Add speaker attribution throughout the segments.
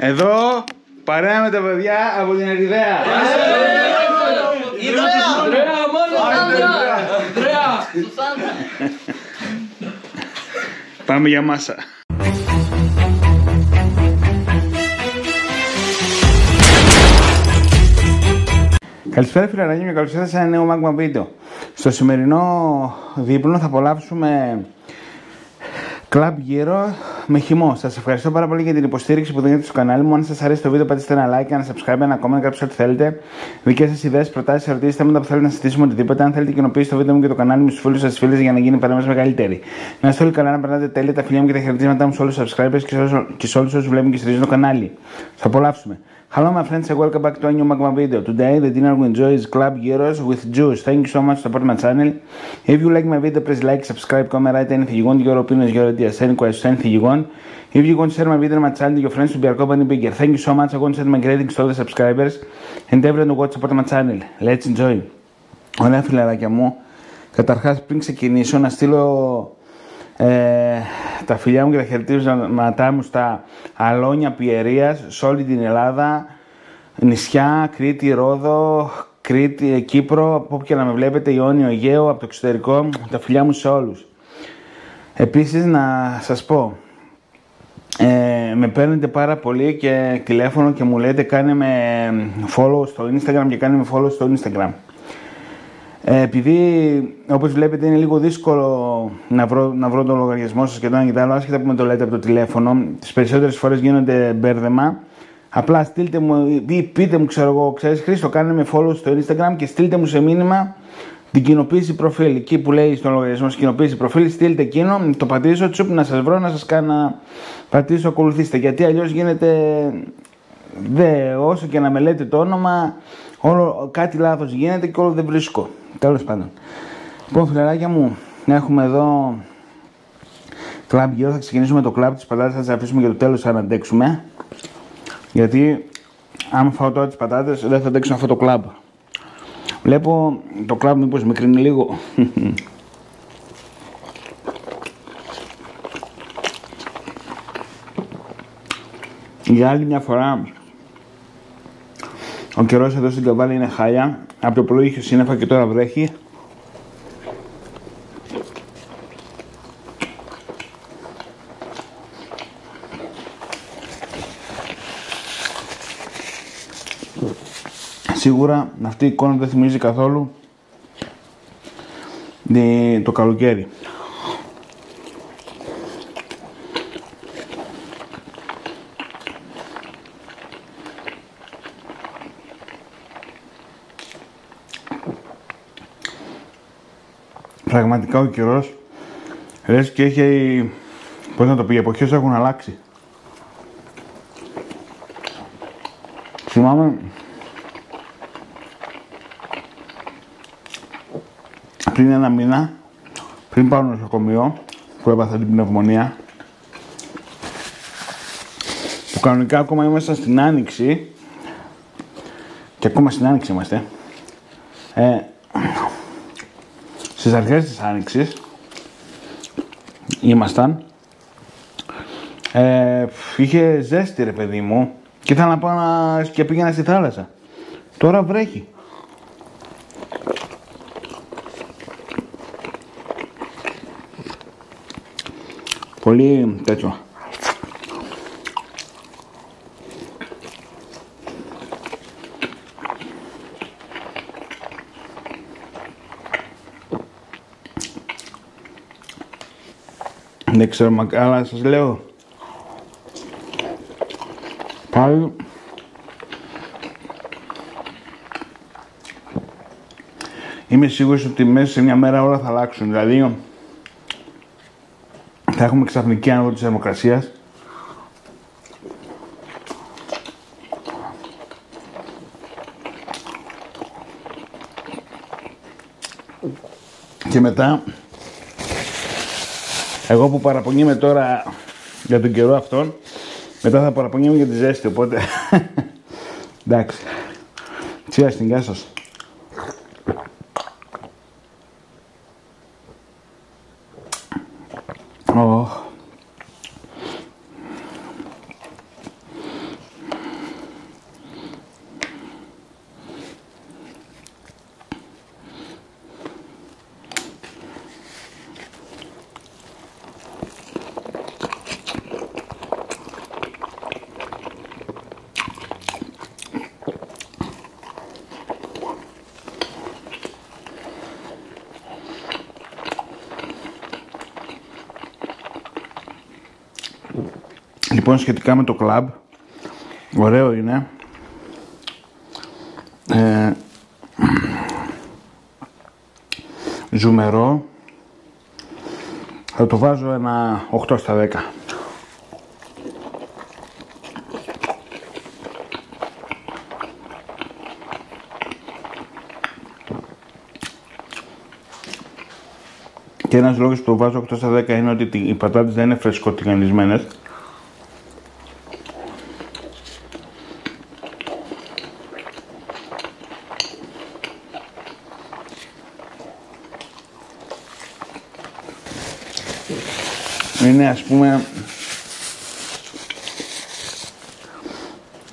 Speaker 1: Εδώ παρέα με τα παιδιά από την Ερυδέα.
Speaker 2: Ανδρέα, μόνο Ανδρέα.
Speaker 1: Πάμε για μάσα. Καλησπέρα φιλαράκια και καλώς ήρθατε σε ένα νέο Magma βίντεο. Στο σημερινό δείπνο θα απολαύσουμε Club Giro με χυμό. Σας ευχαριστώ πάρα πολύ για την υποστήριξη που δίνετε στο κανάλι μου. Αν σας αρέσει το βίντεο, πατήστε ένα like, ένα subscribe, ένα comment, γράψτε ό,τι θέλετε. Δικές σας ιδέες, προτάσεις, ερωτήσεις, θέματα που θέλετε να συζητήσουμε οτιδήποτε. Αν θέλετε, κοινοποιήστε το βίντεο μου και το κανάλι μου στους φίλους σας φίλες για να γίνει παρέμβαση μεγαλύτερη. Να είστε όλοι καλά, να περνάτε τέλεια τα φιλιά μου και τα χαιρετίσματά μου σε όλους τους subscribers και σε όλους όσους βλέπουν και στηρίζουν το κανάλι. Θα απολαύσουμε. Hello my friends and welcome back to a new Magma video. Today the dinner we enjoy is Club Gyros with juice. Thank you so much to support my channel. If you like my video please like, subscribe, comment, write anything you want, your opinions, your ideas, any questions, anything you want. If you want to share my video on my channel, your friends to be our company bigger. Thank you so much. I want to send my greetings to all the subscribers and everyone who watch support my channel. Let's enjoy. Ωραία φιλαράκια μου. Καταρχάς πριν ξεκινήσω να στείλω ε, τα φιλιά μου και τα χαιρετίσματά μου στα αλόνια πιερίας σε όλη την Ελλάδα, νησιά, Κρήτη, Ρόδο, Κρήτη, Κύπρο, από όπου και να με βλέπετε, Ιόνιο, Αιγαίο, από το εξωτερικό, τα φιλιά μου σε όλους. Επίσης να σας πω, ε, με παίρνετε πάρα πολύ και τηλέφωνο και μου λέτε κάνε με follow στο Instagram και κάνε με follow στο Instagram. Ε, επειδή όπως βλέπετε είναι λίγο δύσκολο να βρω, να βρω το λογαριασμό σας και το ένα και το άλλο, άσχετα που με το λέτε από το τηλέφωνο, τις περισσότερες φορές γίνονται μπέρδεμα. Απλά στείλτε μου ή πείτε μου, ξέρω εγώ, ξέρεις Χρήστο, κάνε με follow στο Instagram και στείλτε μου σε μήνυμα την κοινοποίηση προφίλ. Εκεί που λέει στον λογαριασμό κοινοποίηση προφίλ, στείλτε εκείνο, το πατήσω, τσουπ να σας βρω, να σας κάνω πατήσω, ακολουθήστε. Γιατί αλλιώς γίνεται, δε, όσο και να με λέτε το όνομα, όλο, κάτι λάθος γίνεται και όλο δεν βρίσκω. Τέλος πάντων. Λοιπόν, φιλαράκια μου, έχουμε εδώ κλαμπ γύρω. Θα ξεκινήσουμε το κλαμπ της πατάτας, θα τις αφήσουμε για το τέλος να αντέξουμε. Γιατί άμα φάω τώρα τις πατάτες δεν θα αντέξω αυτό το κλαμπ. Βλέπω το κλαμπ μήπως μικρύνει λίγο. Για άλλη μια φορά ο καιρός εδώ στην Καβάλη είναι χάλια. Από το πρωί είχε σύννεφα και τώρα βρέχει. Σίγουρα αυτή η εικόνα δεν θυμίζει καθόλου το καλοκαίρι. Πραγματικά ο καιρός λες και έχει, πώς να το πει, οι εποχές έχουν αλλάξει. Θυμάμαι πριν ένα μήνα, πριν πάω νοσοκομείο, που έπαθα την πνευμονία, που κανονικά ακόμα ήμασταν στην Άνοιξη, και ακόμα στην Άνοιξη είμαστε, ε, στις αρχές της Άνοιξης, ήμασταν, ε, είχε ζέστη ρε παιδί μου, και ήθελα να πάω να... και πήγαινα στη θάλασσα. Τώρα βρέχει. Πολύ τέτοιο. Δεν ξέρω, αλλά σας λέω. Πάλι. Είμαι σίγουρος ότι μέσα σε μια μέρα όλα θα αλλάξουν. Δηλαδή, θα έχουμε ξαφνική άνοδο της θερμοκρασίας. Και μετά, εγώ που παραπονιέμαι τώρα για τον καιρό αυτόν, μετά θα παραπονιέμαι για τη ζέστη, οπότε... Εντάξει. Τσία στην κάστα σας. Λοιπόν, σχετικά με το κλαμπ, ωραίο είναι. Ε, ζουμερό. Θα το βάζω ένα 8 στα 10. Και ένας λόγος που το βάζω 8 στα 10 είναι ότι οι πατάτες δεν είναι φρεσκοτιγανισμένες. Είναι ας πούμε...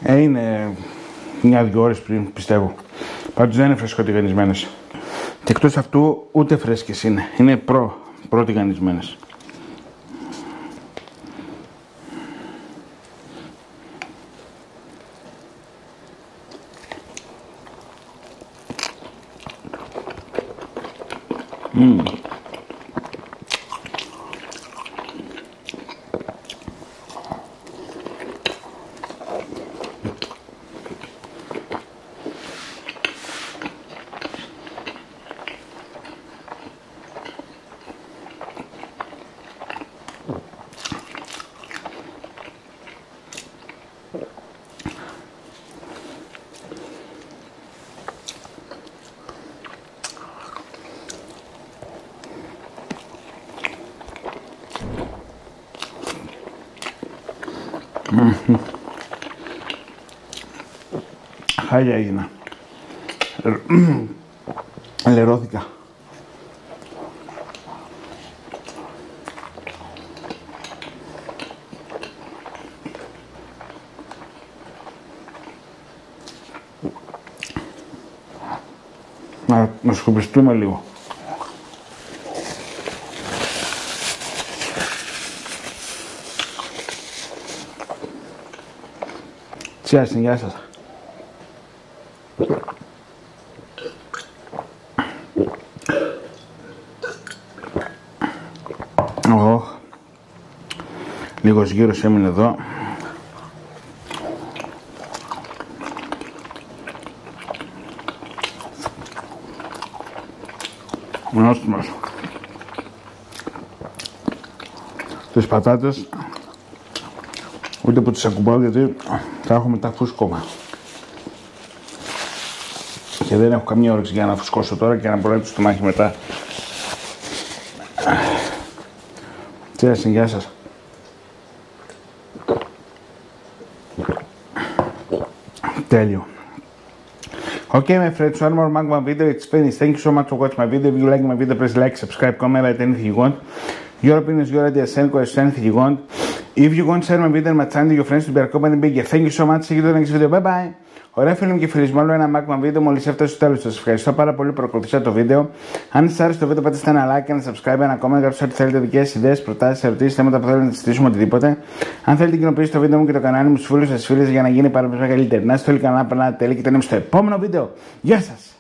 Speaker 1: Ε, είναι μια-δυο ώρες πριν πιστεύω. Πάντως δεν είναι φρεσκοτιγανισμένες. Και εκτός αυτού ούτε φρέσκες είναι. Είναι προ, προτιγανισμένες. Mm. Χάλια έγινα. Λερώθηκα. Να, να σκουπιστούμε λίγο. Cheers, γεια σας. Ω, λίγος γύρος έμεινε εδώ. Νόστιμος. Τις πατάτες ούτε που τις ακουμπάω γιατί θα έχω μετά φούσκωμα. Και δεν έχω καμία όρεξη για να φουσκώσω τώρα και να προλέψω το μάχη μετά. Τι γεια σας. Τέλειο. Okay, my friends, one more Magma video. It's finished. Thank you so much for watching my video. If you like my video, please like, subscribe, comment, write anything you want. Your opinion is your idea. Send questions, anything you want. If you want to share my video and my channel to your friends to be our company bigger. Thank you so much. See you in the next video. Bye bye. Ωραία φίλοι μου και φίλοι μου, άλλο ένα Magma βίντεο μόλις έφτασε στο τέλος. Σας ευχαριστώ πάρα πολύ που παρακολουθήσατε το βίντεο. Αν σας άρεσε το βίντεο, πατήστε ένα like, ένα subscribe, ένα comment, γράψτε ό,τι θέλετε, δικές ιδέες, προτάσεις, ερωτήσεις, θέματα που θέλετε να συζητήσουμε, οτιδήποτε. Αν θέλετε, κοινοποιήστε το βίντεο μου και το κανάλι μου στους φίλους σας φίλες για να γίνει πάρα πολύ μεγαλύτερη. Να είστε όλοι καλά, περνάτε τέλει και το στο επόμενο βίντεο. Γεια σας!